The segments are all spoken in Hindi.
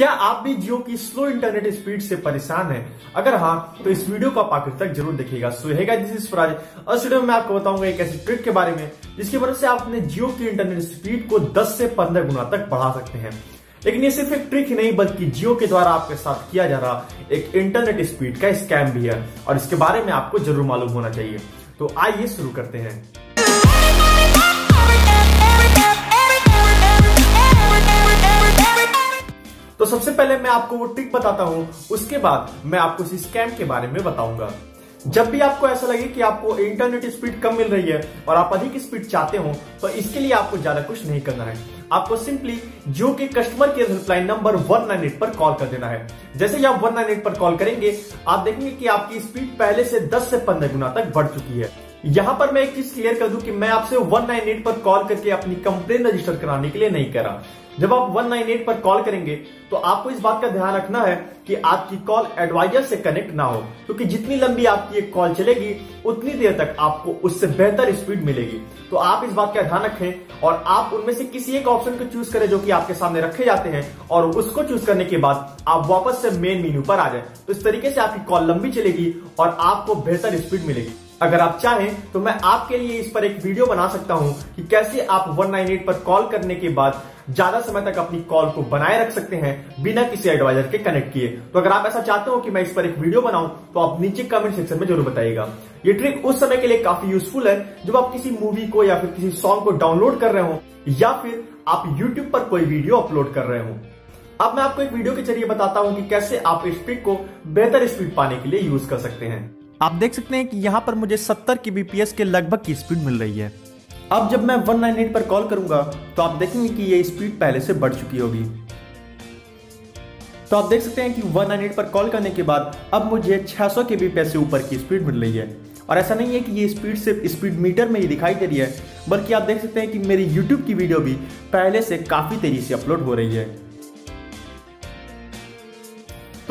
क्या आप भी जियो की स्लो इंटरनेट स्पीड से परेशान हैं? अगर हाँ तो इस वीडियो को आप आखिर तक ज़रूर देखिएगा। सो हैगा दिस इज़ स्वराज और वीडियो में आपको बताऊँगा एक ऐसी ट्रिक के बारे में, जिसकी वजह से आप अपने जियो की इंटरनेट स्पीड को 10 से 15 गुना तक बढ़ा सकते हैं। लेकिन ये सिर्फ़ एक ट्रिक ही नहीं, बल्कि जियो के द्वारा आपके साथ किया जा रहा एक इंटरनेट स्पीड का स्कैम भी है। और इसके बारे में आपको ज़रूर मालूम होना चाहिए। तो आइए शुरू करते हैं। सबसे पहले मैं आपको वो ट्रिक बताता हूँ, उसके बाद मैं आपको इस स्कैम के बारे में बताऊँगा। जब भी आपको ऐसा लगे कि आपको इंटरनेट स्पीड कम मिल रही है और आप अधिक स्पीड चाहते हो तो इसके लिए आपको ज़्यादा कुछ नहीं करना है। आपको सिंपली जियो के कस्टमर केयर हेल्पलाइन नंबर 198 पर कॉल कर देना है। जैसे ही आप 198 पर कॉल करेंगे, आप देखेंगे कि आपकी स्पीड पहले से 10 से 15 गुना तक बढ़ चुकी है। यहाँ पर मैं एक चीज़ क्लियर कर दूँ कि मैं आपसे 198 पर कॉल करके अपनी कंप्लेन रजिस्टर कराने के लिए नहीं कह रहा। जब आप 198 पर कॉल करेंगे तो आपको इस बात का ध्यान रखना है कि आपकी कॉल एडवाइजर से कनेक्ट ना हो, क्योंकि तो जितनी लंबी आपकी एक कॉल चलेगी, उतनी देर तक आपको उससे बेहतर स्पीड मिलेगी। तो आप इस बात का ध्यान रखें और आप उनमें से किसी एक ऑप्शन को चूज़ करें जो कि आपके सामने रखे जाते हैं और उसको चूज़ करने के बाद आप वापस से मेन मेन्यू पर आ जाए। तो इस तरीके से आपकी कॉल लंबी चलेगी और आपको बेहतर स्पीड मिलेगी। अगर आप चाहें तो मैं आपके लिए इस पर एक वीडियो बना सकता हूँ कि कैसे आप 198 पर कॉल करने के बाद ज़्यादा समय तक अपनी कॉल को बनाए रख सकते हैं, बिना किसी एडवाइजर के कनेक्ट किए। तो अगर आप ऐसा चाहते हो कि मैं इस पर एक वीडियो बनाऊँ तो आप नीचे कमेंट सेक्शन में ज़रूर बताइएगा। ये ट्रिक उस समय के लिए काफ़ी यूजफुल है, जब आप किसी मूवी को या फिर किसी सॉन्ग को डाउनलोड कर रहे हो, या फिर आप यूट्यूब पर कोई वीडियो अपलोड कर रहे हो। अब मैं आपको एक वीडियो के ज़रिए बताता हूँ कि कैसे आप इस ट्रिक को बेहतर स्पीड पाने के लिए यूज़ कर सकते हैं। आप देख सकते हैं कि यहाँ पर मुझे 70 के बीपीएस के लगभग की स्पीड मिल रही है। अब जब मैं 198 पर कॉल करूँगा तो आप देखेंगे कि ये स्पीड पहले से बढ़ चुकी होगी। तो आप देख सकते हैं कि 198 पर कॉल करने के बाद अब मुझे 600 के बीपीएस से ऊपर की स्पीड मिल रही है। और ऐसा नहीं है कि ये स्पीड सिर्फ़ स्पीड मीटर में ही दिखाई दे रही है, बल्कि आप देख सकते हैं कि मेरी यूट्यूब की वीडियो भी पहले से काफ़ी तेज़ी से अपलोड हो रही है।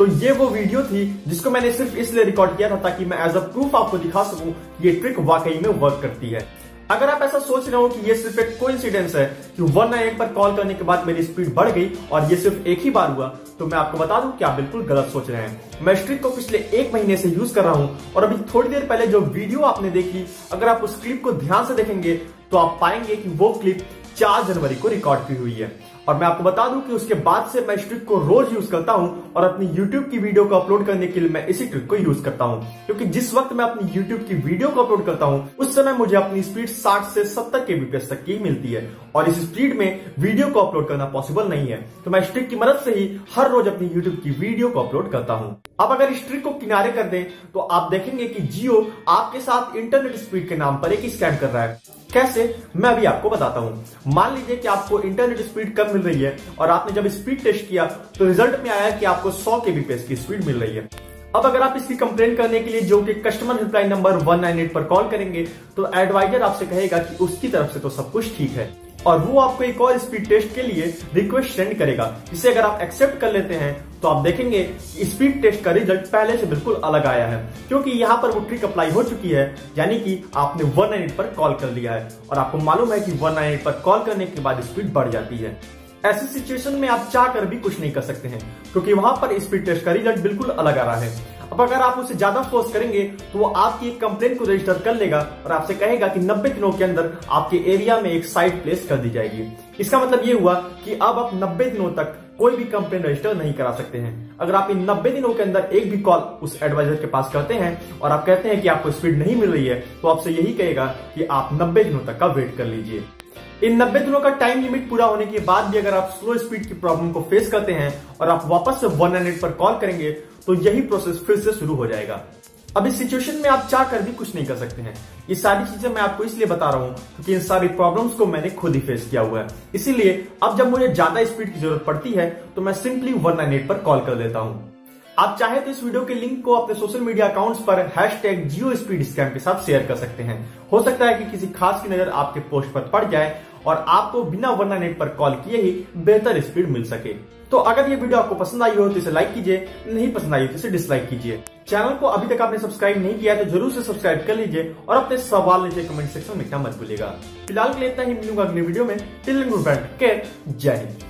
तो ये वो वीडियो थी जिसको मैंने सिर्फ़ इसलिए रिकॉर्ड किया था ताकि मैं एज अ प्रूफ आपको दिखा सकूँ ये ट्रिक वाकई में वर्क करती है। अगर आप ऐसा सोच रहे हो कि ये सिर्फ़ एक कोइंसिडेंस है कि वन नाइन पर कॉल करने के बाद मेरी स्पीड बढ़ गई और ये सिर्फ़ एक ही बार हुआ तो मैं आपको बता दूँ कि आप बिल्कुल गलत सोच रहे हैं। मैं स्ट्रिक को पिछले एक महीने से यूज़ कर रहा हूँ और अभी थोड़ी देर पहले जो वीडियो आपने देखी, अगर आप उस क्लिप को ध्यान से देखेंगे तो आप पाएँगे कि वो क्लिप चार जनवरी को रिकॉर्ड की हुई है। और मैं आपको बता दूँ कि उसके बाद से मैं इस ट्रिक को रोज यूज़ करता हूँ और अपनी YouTube की वीडियो को अपलोड करने के लिए मैं इसी ट्रिक को यूज़ करता हूँ। क्योंकि जिस वक्त मैं अपनी YouTube की वीडियो को अपलोड करता हूँ, उस समय मुझे अपनी स्पीड 60 से 70 के बीपीएस तक की मिलती है। और इस स्पीड में वीडियो को अपलोड करना पॉसिबल नहीं है। तो मैं इस ट्रिक की मदद से ही हर रोज अपनी यूट्यूब की वीडियो को अपलोड करता हूँ। अब अगर इस ट्रिक को किनारे कर दें तो आप देखेंगे कि जियो आपके साथ इंटरनेट स्पीड के नाम पर एक स्कैम कर रहा है। कैसे? मैं अभी आपको बताता हूँ। मान लीजिए कि आपको इंटरनेट स्पीड कम मिल रही है और आपने जब स्पीड टेस्ट किया तो रिज़ल्ट में आया कि आपको 100 के बीपीएस की स्पीड मिल रही है। अब अगर आप इसकी कंप्लेन करने के लिए, जो कि कस्टमर हेल्पलाइन नंबर 198 पर कॉल करेंगे तो एडवाइजर आपसे कहेगा कि उसकी तरफ़ से तो सब कुछ ठीक है। और वो आपको एक और स्पीड टेस्ट के लिए रिक्वेस्ट सेंड करेगा। जिसे अगर आप एक्सेप्ट कर लेते हैं तो आप देखेंगे स्पीड टेस्ट का रिज़ल्ट पहले से बिल्कुल अलग आया है। क्योंकि यहाँ पर वो ट्रिक अप्लाई हो चुकी है, यानी कि आपने वन पर कॉल कर लिया है। और आपको मालूम है कि वन पर कॉल करने के बाद स्पीड बढ़ जाती है। ऐसी सिचुएशन में आप चाह कर भी कुछ नहीं कर सकते हैं, क्योंकि वहाँ पर स्पीड टेस्ट का रिज़ल्ट बिल्कुल अलग आ रहा है। अब अगर आप उसे ज़्यादा फोर्स करेंगे तो वो आपकी एक कंप्लेन को रजिस्टर कर लेगा और आपसे कहेगा कि 90 दिनों के अंदर आपके एरिया में एक साइट प्लेस कर दी जाएगी। इसका मतलब ये हुआ कि अब आप 90 दिनों तक कोई भी कंप्लेन रजिस्टर नहीं करा सकते हैं। अगर आप इन 90 दिनों के अंदर एक भी कॉल उस एडवाइजर के पास करते हैं और आप कहते हैं कि आपको स्पीड नहीं मिल रही है तो आपसे यही कहेगा कि आप 90 दिनों तक का वेट कर लीजिए। इन 90 दिनों का टाइम लिमिट पूरा होने के बाद भी अगर आप स्लो स्पीड की प्रॉब्लम को फेस करते हैं और आप वापस से वन पर कॉल करेंगे तो यही प्रोसेस फिर से शुरू हो जाएगा। अब इस सिचुएशन में आप चाह कर भी कुछ नहीं कर सकते हैं। ये सारी चीज़ें मैं आपको इसलिए बता रहा हूँ क्योंकि इन सारी प्रॉब्लम्स को मैंने खुद ही फेस किया हुआ है। इसीलिए अब जब मुझे ज़्यादा स्पीड की ज़रूरत पड़ती है तो मैं सिंपली वन पर कॉल कर लेता हूँ। आप चाहे तो इस वीडियो के लिंक को अपने सोशल मीडिया अकाउंट्स पर hashtag Jio speed scam के साथ शेयर कर सकते हैं। हो सकता है कि किसी खास की नज़र आपके पोस्ट पर पड़ जाए और आपको बिना वरना नेट पर कॉल किए ही बेहतर स्पीड मिल सके। तो अगर ये वीडियो आपको पसंद आई हो तो इसे लाइक कीजिए, नहीं पसंद आई हो तो इसे डिसलाइक कीजिए। चैनल को अभी तक आपने सब्सक्राइब नहीं किया तो ज़रूर से सब्सक्राइब कर लीजिए और अपने सवाल नीचे कमेंट सेक्शन में लिखना मत भूलिएगा। फ़िलहाल के लिए इतना ही, मिलूँगा अगले वीडियो में। टिल जय हिंद।